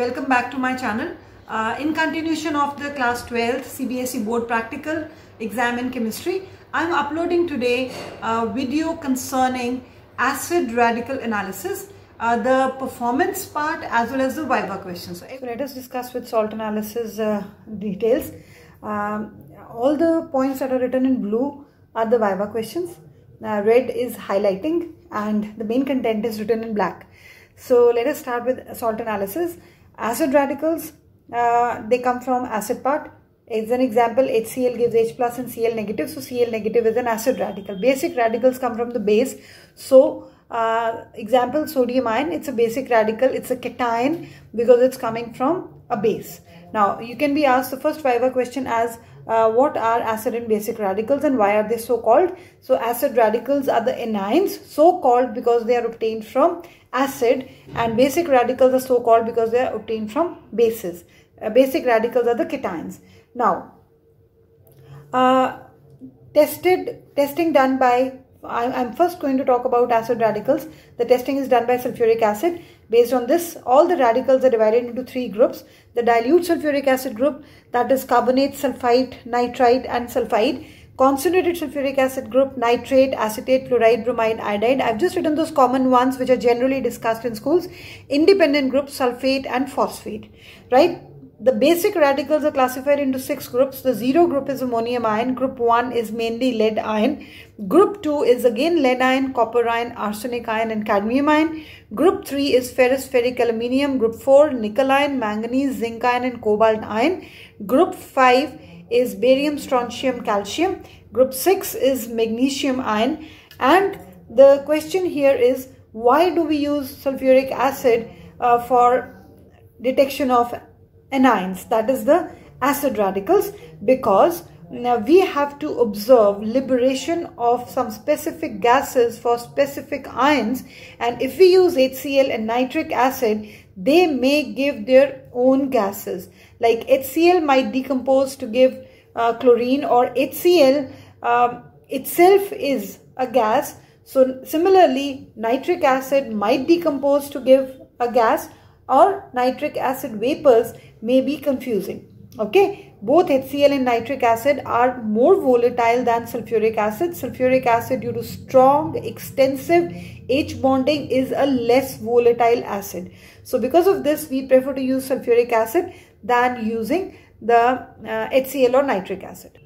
welcome back to my channel. Uh, in continuation of the class 12th CBSE board practical exam in chemistry, I am uploading today a video concerning acid radical analysis, uh, the performance part as well as the viva questions. So let us discuss with salt analysis uh, details. Um, all the points that are written in blue are the viva questions. Uh, red is highlighting and the main content is written in black. So let us start with salt analysis. Acid radicals, uh, they come from acid part. As an example, HCl gives H plus and Cl negative. So Cl negative is an acid radical. Basic radicals come from the base. So uh, example, sodium ion, it's a basic radical. It's a cation because it's coming from a base. Now, you can be asked the first Viva question as uh, what are acid and basic radicals and why are they so called? So, acid radicals are the anions, so called because they are obtained from acid and basic radicals are so called because they are obtained from bases. Uh, basic radicals are the cations. Now, uh, tested testing done by I'm first going to talk about acid radicals. The testing is done by sulfuric acid. Based on this, all the radicals are divided into three groups. The dilute sulfuric acid group, that is carbonate, sulfite, nitrite and sulfide concentrated sulfuric acid group, nitrate, acetate, fluoride, bromide, iodide. I've just written those common ones which are generally discussed in schools. Independent groups, sulfate and phosphate, right? The basic radicals are classified into six groups. The zero group is ammonium ion. Group one is mainly lead ion. Group two is again lead ion, copper ion, arsenic ion and cadmium ion. Group three is ferrous ferric aluminium. Group four, nickel ion, manganese, zinc ion and cobalt ion. Group five is barium, strontium, calcium. Group 6 is magnesium ion. And the question here is why do we use sulfuric acid uh, for detection of anions? That is the acid radicals because now we have to observe liberation of some specific gases for specific ions and if we use HCl and nitric acid they may give their own gases like HCl might decompose to give uh, chlorine or HCl um, itself is a gas so similarly nitric acid might decompose to give a gas or nitric acid vapors may be confusing okay both HCl and nitric acid are more volatile than sulfuric acid. Sulfuric acid due to strong extensive H bonding is a less volatile acid. So because of this we prefer to use sulfuric acid than using the uh, HCl or nitric acid.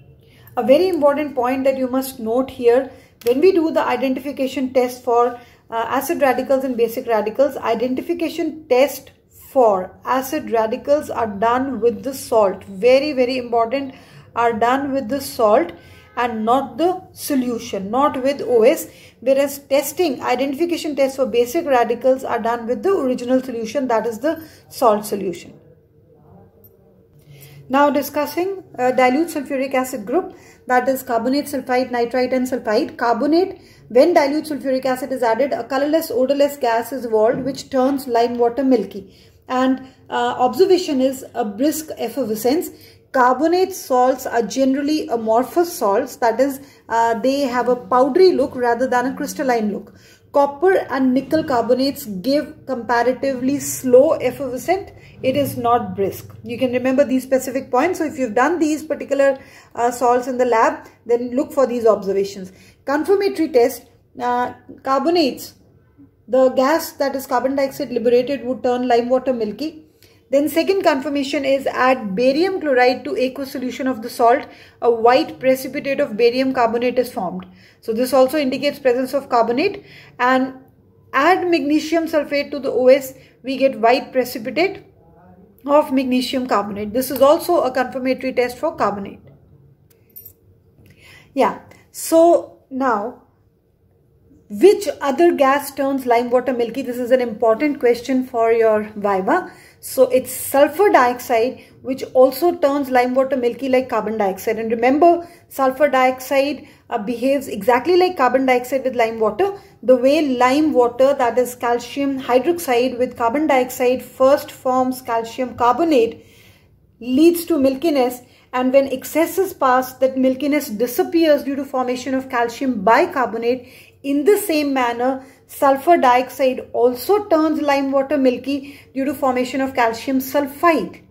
A very important point that you must note here when we do the identification test for uh, acid radicals and basic radicals, identification test for acid radicals are done with the salt. Very, very important are done with the salt and not the solution, not with OS. Whereas testing, identification tests for basic radicals are done with the original solution that is the salt solution. Now discussing uh, dilute sulfuric acid group that is carbonate, sulfite, nitrite and sulfide. Carbonate when dilute sulfuric acid is added a colorless odorless gas is evolved which turns lime water milky and uh, observation is a brisk effervescence. Carbonate salts are generally amorphous salts, that is, uh, they have a powdery look rather than a crystalline look. Copper and nickel carbonates give comparatively slow effervescent. It is not brisk. You can remember these specific points. So if you've done these particular uh, salts in the lab, then look for these observations. Confirmatory test, uh, carbonates the gas that is carbon dioxide liberated would turn lime water milky. Then second confirmation is add barium chloride to aqueous solution of the salt. A white precipitate of barium carbonate is formed. So this also indicates presence of carbonate and add magnesium sulfate to the OS. We get white precipitate of magnesium carbonate. This is also a confirmatory test for carbonate. Yeah. So now which other gas turns lime water milky? This is an important question for your Viva. So it's sulfur dioxide which also turns lime water milky like carbon dioxide. And remember sulfur dioxide uh, behaves exactly like carbon dioxide with lime water. The way lime water that is calcium hydroxide with carbon dioxide first forms calcium carbonate leads to milkiness and when excess is passed that milkiness disappears due to formation of calcium bicarbonate in the same manner, sulfur dioxide also turns lime water milky due to formation of calcium sulfite,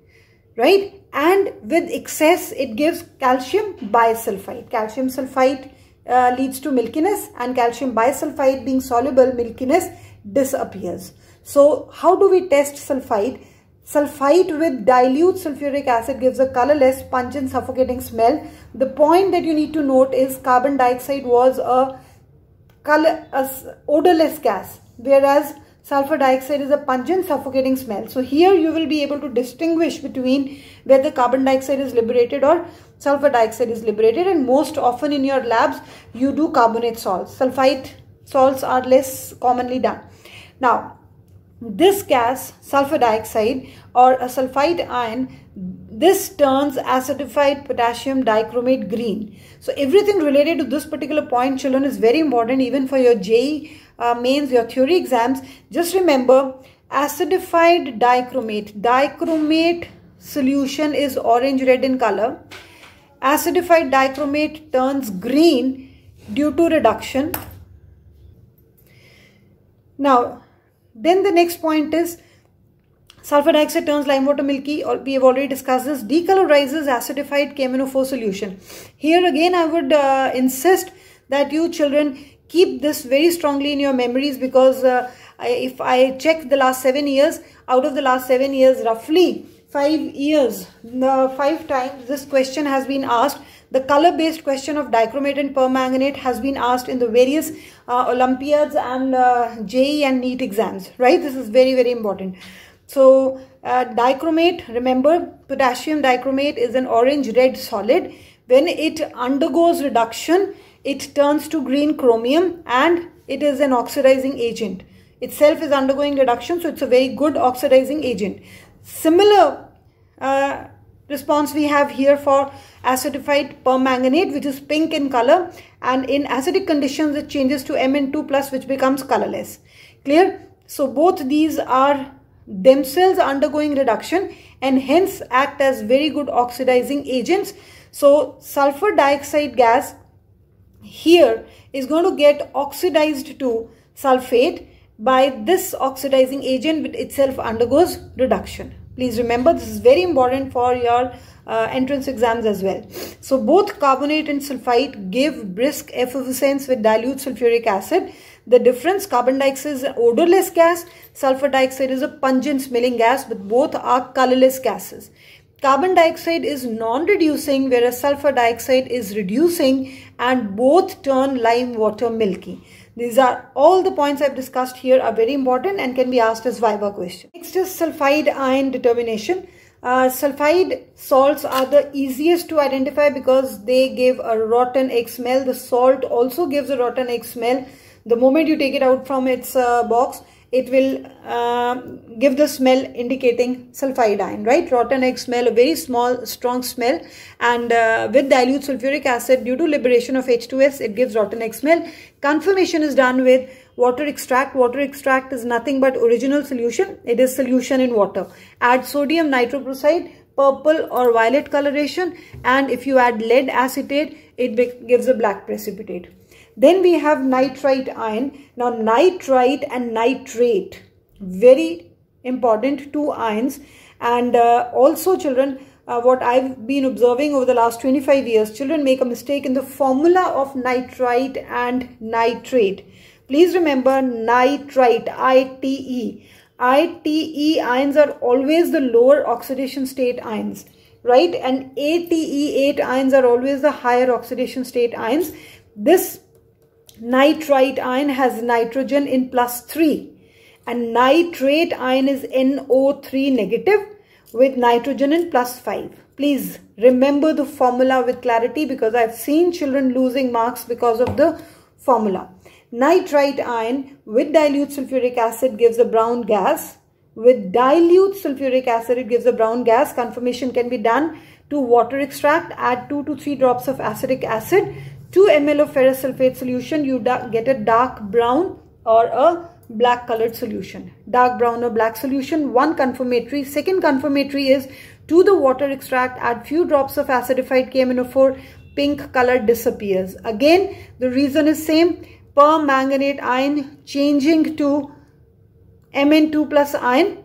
right? And with excess, it gives calcium bisulfite. Calcium sulfite uh, leads to milkiness and calcium bisulfite being soluble, milkiness disappears. So how do we test sulfite? Sulfite with dilute sulfuric acid gives a colorless, pungent, suffocating smell. The point that you need to note is carbon dioxide was a color, a odorless gas, whereas sulfur dioxide is a pungent, suffocating smell. So here you will be able to distinguish between whether carbon dioxide is liberated or sulfur dioxide is liberated. And most often in your labs, you do carbonate salts. Sulfite salts are less commonly done. Now, this gas, sulfur dioxide or a sulfite ion, this turns acidified potassium dichromate green. So everything related to this particular point, children, is very important even for your JEE uh, mains, your theory exams. Just remember, acidified dichromate. Dichromate solution is orange-red in color. Acidified dichromate turns green due to reduction. Now, then the next point is sulfur dioxide turns lime water milky we have already discussed this decolorizes acidified KMNO4 solution. Here again I would uh, insist that you children keep this very strongly in your memories because uh, I, if I check the last seven years out of the last seven years roughly five years the five times this question has been asked the color-based question of dichromate and permanganate has been asked in the various uh, Olympiads and uh, JEE and NEET exams, right? This is very, very important. So, uh, dichromate, remember, potassium dichromate is an orange-red solid. When it undergoes reduction, it turns to green chromium and it is an oxidizing agent. Itself is undergoing reduction, so it's a very good oxidizing agent. Similar uh, response we have here for acidified permanganate which is pink in color and in acidic conditions it changes to Mn2 plus which becomes colorless. Clear? So both these are themselves undergoing reduction and hence act as very good oxidizing agents. So sulfur dioxide gas here is going to get oxidized to sulfate by this oxidizing agent which itself undergoes reduction. Please remember this is very important for your uh, entrance exams as well. So both carbonate and sulfite give brisk effervescence with dilute sulfuric acid. The difference carbon dioxide is an odorless gas, sulfur dioxide is a pungent smelling gas but both are colorless gases. Carbon dioxide is non-reducing whereas sulfur dioxide is reducing and both turn lime water milky. These are all the points I've discussed here are very important and can be asked as Viva question. Next is sulfide ion determination. Uh, sulfide salts are the easiest to identify because they give a rotten egg smell. The salt also gives a rotten egg smell. The moment you take it out from its uh, box, it will uh, give the smell indicating sulfide ion, right? Rotten egg smell, a very small, strong smell. And uh, with dilute sulfuric acid, due to liberation of H2S, it gives rotten egg smell. Confirmation is done with water extract. Water extract is nothing but original solution. It is solution in water. Add sodium nitroprusside, purple or violet coloration. And if you add lead acetate, it gives a black precipitate. Then we have nitrite ion. Now nitrite and nitrate, very important two ions. And uh, also children, uh, what I've been observing over the last 25 years, children make a mistake in the formula of nitrite and nitrate. Please remember nitrite, I-T-E. ITE ions are always the lower oxidation state ions, right? And ATE8 ions are always the higher oxidation state ions. This nitrite ion has nitrogen in plus 3 and nitrate ion is NO3 negative with nitrogen in plus 5. Please remember the formula with clarity because I've seen children losing marks because of the formula. Nitrite ion with dilute sulfuric acid gives a brown gas. With dilute sulfuric acid, it gives a brown gas. Confirmation can be done to water extract. Add 2 to 3 drops of acetic acid 2 ml of ferrous sulfate solution, you get a dark brown or a black colored solution. Dark brown or black solution, one confirmatory. Second confirmatory is to the water extract, add few drops of acidified KMNO4, pink color disappears. Again, the reason is same. permanganate ion changing to Mn2 plus ion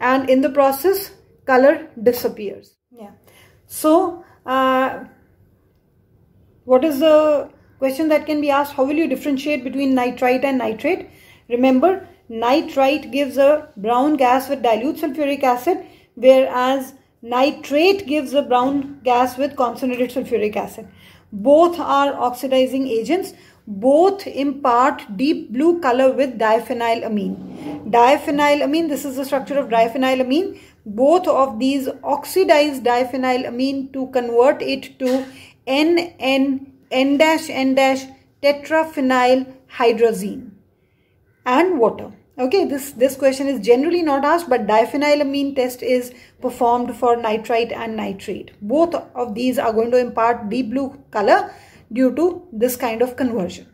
and in the process color disappears. Yeah. So uh, what is the question that can be asked? How will you differentiate between nitrite and nitrate? Remember nitrite gives a brown gas with dilute sulfuric acid whereas nitrate gives a brown gas with concentrated sulfuric acid. Both are oxidizing agents. Both impart deep blue color with diphenylamine. Diphenylamine, this is the structure of diphenylamine. Both of these oxidize diphenylamine to convert it to NN, N-N- dash N dash tetraphenyl hydrazine and water. Okay, this, this question is generally not asked, but diphenylamine test is performed for nitrite and nitrate. Both of these are going to impart deep blue color due to this kind of conversion.